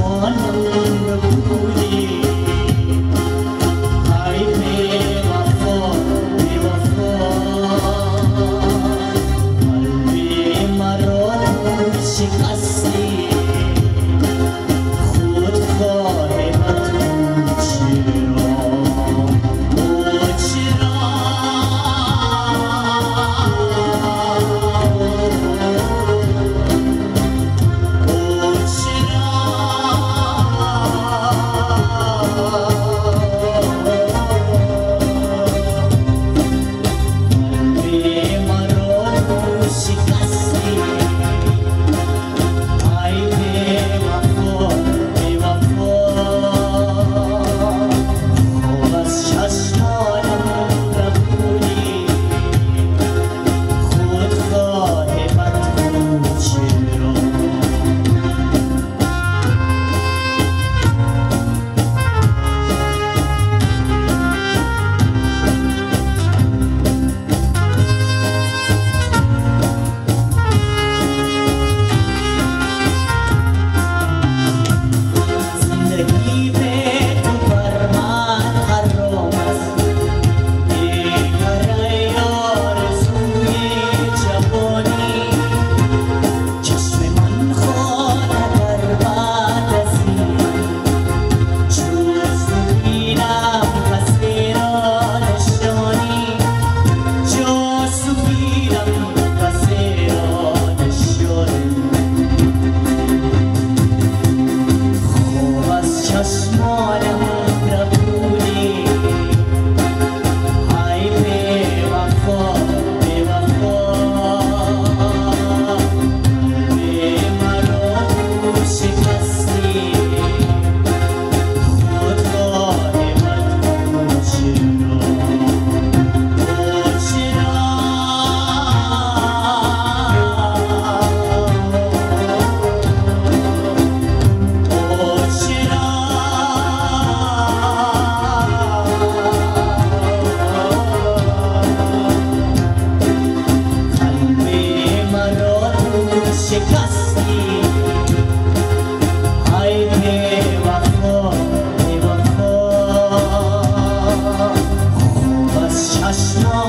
one.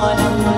我的